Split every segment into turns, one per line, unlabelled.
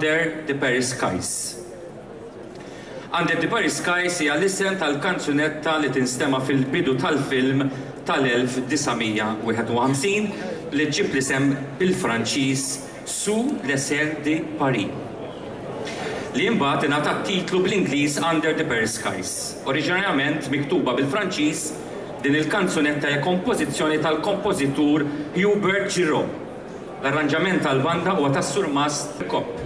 Under the Paris Skies Under the Paris Skies hija l-isem tal-kanzunetta li tinstema' fil-bidu tal-film tal-1951 li ġġib l-isem bil-Franċiż Sous le ciel de Paris, li imbagħad ingħata t-titlu bl-Ingliż Under the Paris Skies. Oriġinarjament miktuba bil-Franċiż, din il-kanzunetta hija kompożizzjoni tal-kompożitur Hubert Giraud. L-arranġament tal-banda huwa tas-Surmast Kopp.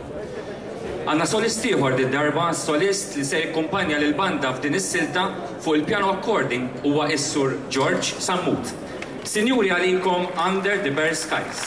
Għandna solist ieħor did-darba, solist li se jakkumpanja lill-banda f'din is-silta fuq il-pjano according huwa is-Sur George Sammut. Sinjuri għalikom Under the Bare Skies.